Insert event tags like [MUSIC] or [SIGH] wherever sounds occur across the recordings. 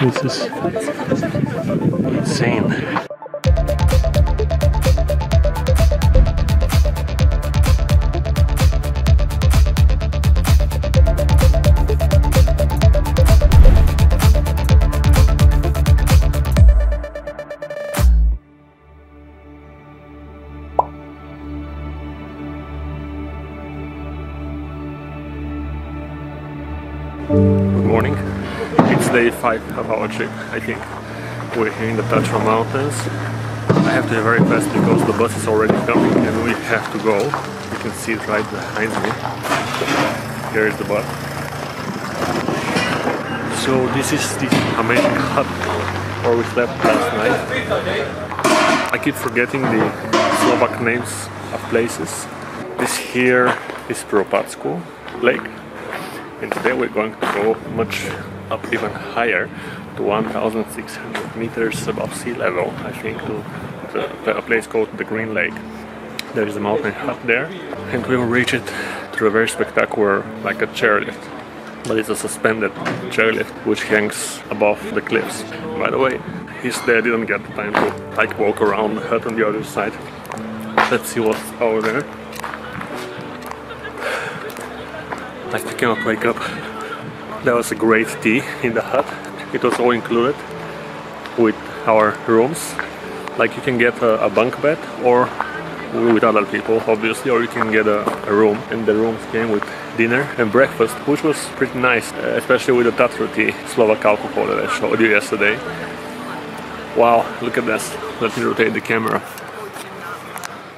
This is insane. Morning. It's day five of our trip, I think. We're here in the Tatra Mountains. I have to be very fast because the bus is already coming and we have to go. You can see it right behind me. Here is the bus. So this is the amazing hut where we slept last night. I keep forgetting the Slovak names of places. This here is Propatsko Lake and today we're going to go much up even higher to 1600 meters above sea level I think to a place called the Green Lake. There is a mountain hut there and we will reach it through a very spectacular like a chairlift but it's a suspended chairlift which hangs above the cliffs. By the way day I didn't get the time to like walk around the hut on the other side. Let's see what's over there I cannot wake up. There was a great tea in the hut. It was all included with our rooms. Like you can get a, a bunk bed or with other people obviously or you can get a, a, room and the rooms came with dinner and breakfast which was pretty nice especially with the Tatra tea Slovak alcohol that I showed you yesterday wow look at this let me rotate the camera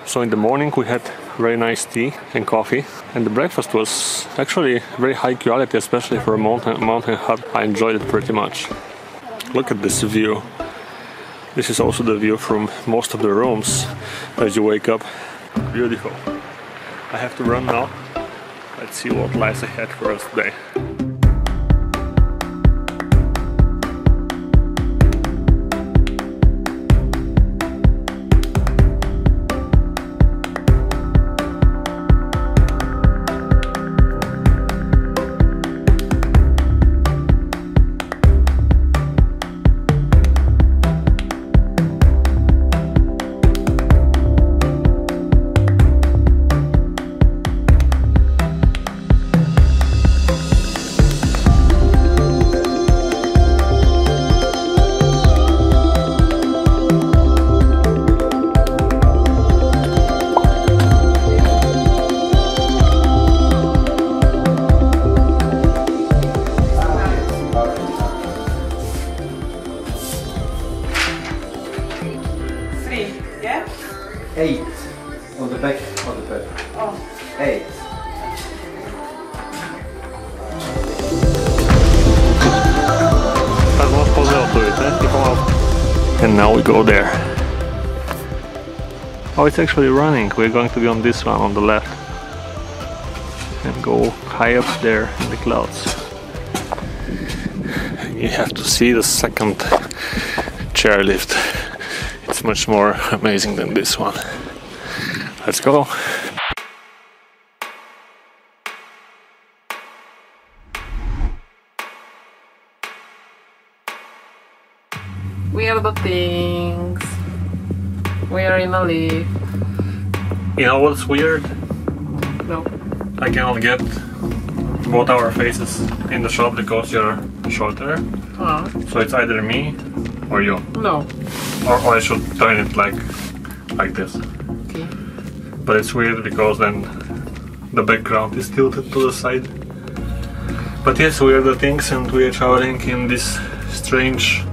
so in the morning we had very nice tea and coffee. And the breakfast was actually very high quality especially for a mountain, mountain hut I enjoyed it pretty much. Look at this view. This is also the view from most of the rooms as you wake up. Beautiful. I have to run now. Let's see what lies ahead for us today Eight on the back of the bed. Oh. Eight. Tak moc pozveľtujete, And now we go there. Oh, it's actually running. We're going to be on this one on the left. And go high up there in the clouds. You have to see the second chairlift. It's much more amazing than this one. Let's go. We are the things. We are in a lift. You know what's weird? No. I cannot get both our faces in the shot because you're shorter. Ah. So it's either me or you. No. Or, or I should turn it like like this. Okay. But it's weird because then the background is tilted to the side. But yes, we are the things and we are traveling in this strange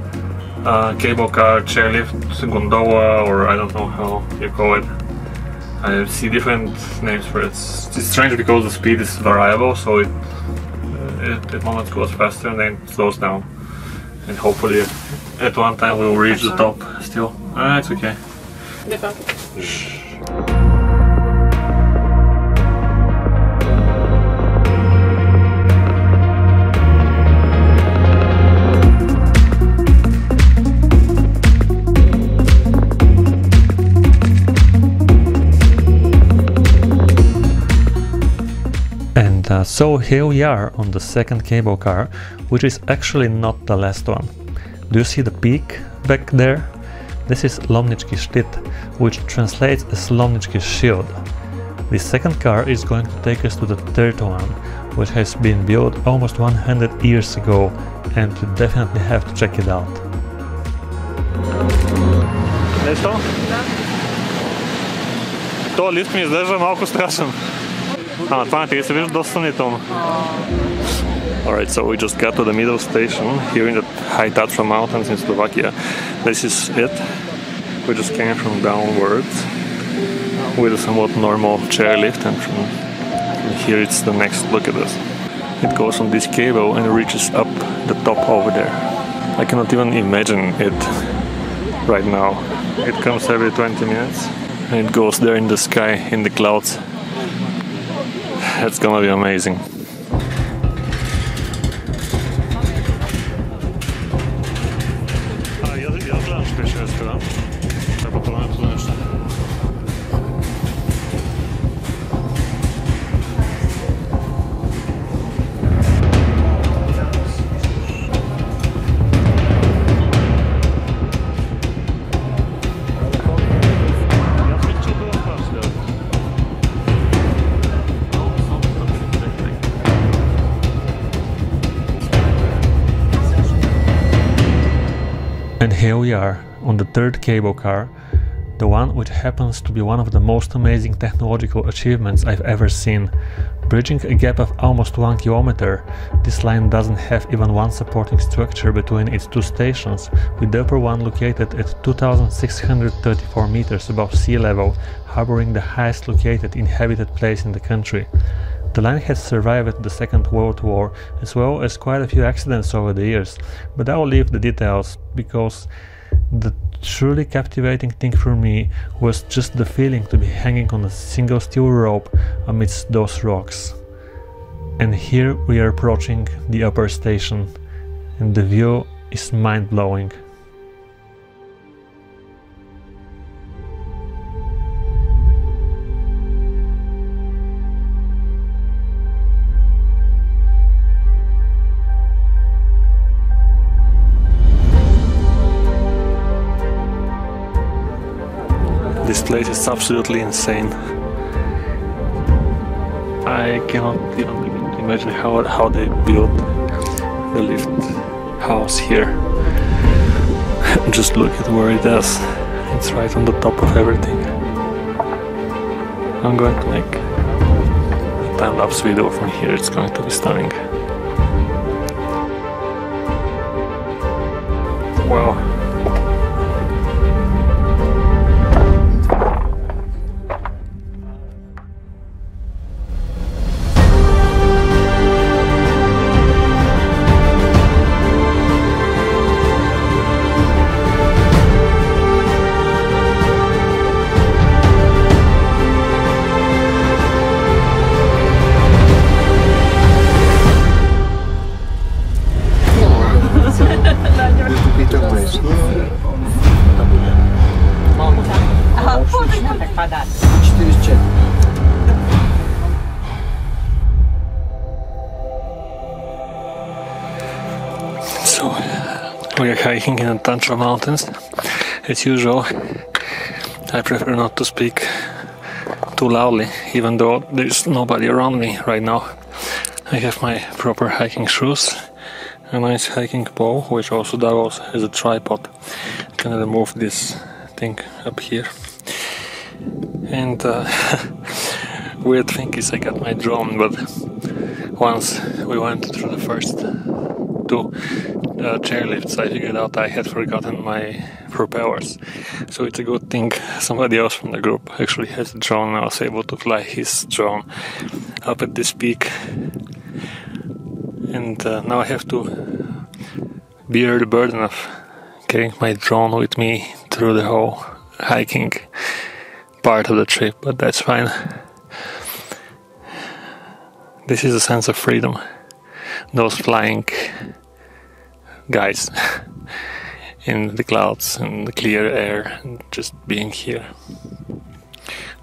uh, cable car chairlift gondola or I don't know how you call it. I see different names for it. It's, it's strange because the speed is variable, so it, uh, it at moments goes faster and then slows down. And hopefully at one time we'll reach the top still. Ah, it's okay. So here we are on the second cable car, which is actually not the last one. Do you see the peak back there? This is Lomnický Štít, which translates as Lomnický Shield. The second car is going to take us to the third one, which has been built almost 100 years ago and you definitely have to check it out. Нещо? Да. То лифт ми изглежда малко страшен. Ah, Alright, so we just got to the middle station here in the high Tatra mountains in Slovakia. This is it. We just came from downwards with a somewhat normal chairlift and from here it's the next look at this. It goes on this cable and reaches up the top over there. I cannot even imagine it right now. It comes every 20 minutes and it goes there in the sky, in the clouds. It's gonna be amazing. We are on the third cable car, the one which happens to be one of the most amazing technological achievements I've ever seen. Bridging a gap of almost one kilometer, this line doesn't have even one supporting structure between its two stations, with the upper one located at 2634 meters above sea level, harboring the highest located inhabited place in the country. The line has survived the Second World War as well as quite a few accidents over the years, but I will leave the details because the truly captivating thing for me was just the feeling to be hanging on a single steel rope amidst those rocks. And here we are approaching the upper station, and the view is mind blowing. Place is absolutely insane. I cannot even imagine how, how they built the lift house here. Just look at where it is. It's right on the top of everything. I'm going to make a time-lapse video from here. It's going to be stunning. Wow. So we are hiking in the Tatra Mountains. As usual, I prefer not to speak too loudly, even though there's nobody around me right now. I have my proper hiking shoes, a nice hiking bow, which also doubles as a tripod. I can remove this thing up here. And uh, [LAUGHS] weird thing is, I got my drone, but once we went through the first two uh, chairlifts, I figured out I had forgotten my propellers. So it's a good thing somebody else from the group actually has a drone. I was able to fly his drone up at this peak. And uh, now I have to bear the burden of carrying my drone with me through the whole hiking part of the trip, but that's fine. This is a sense of freedom. Those flying guys [LAUGHS] in the clouds and the clear air and just being here.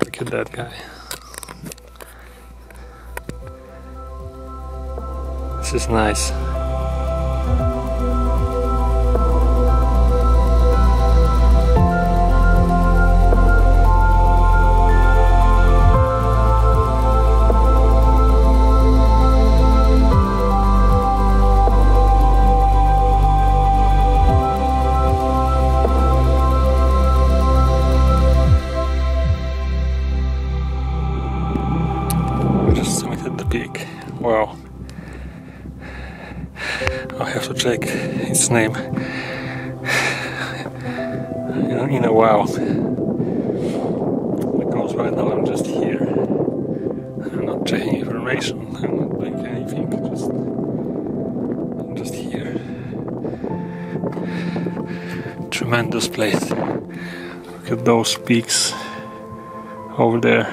Look at that guy. This is nice. Name in a while. Because right now I'm just here. I'm not checking information. [LAUGHS] I'm not doing anything. Just I'm just here. Tremendous place. Look at those peaks over there.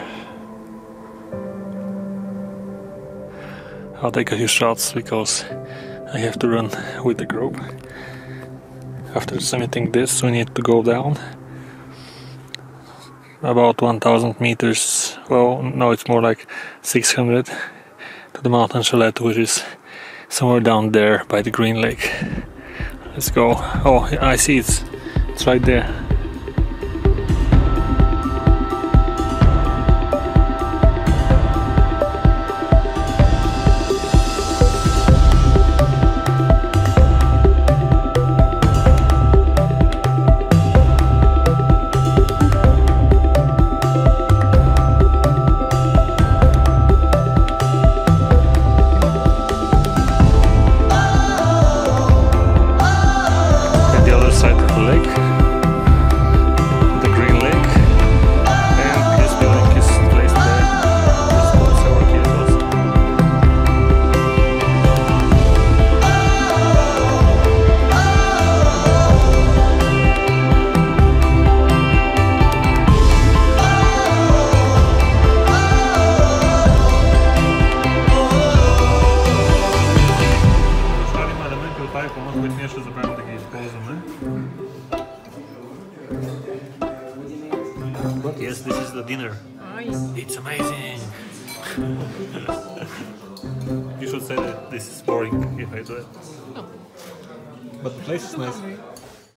I'll take a few shots because I have to run with the group. After submitting this, we need to go down about 1000 meters. Well, no, it's more like 600 to the mountain chalet, which is somewhere down there by the Green Lake. Let's go. Oh, I see it's it's right there. Yes, this is the dinner. It's amazing. you should say that this is boring if I do it. No. But the place is nice.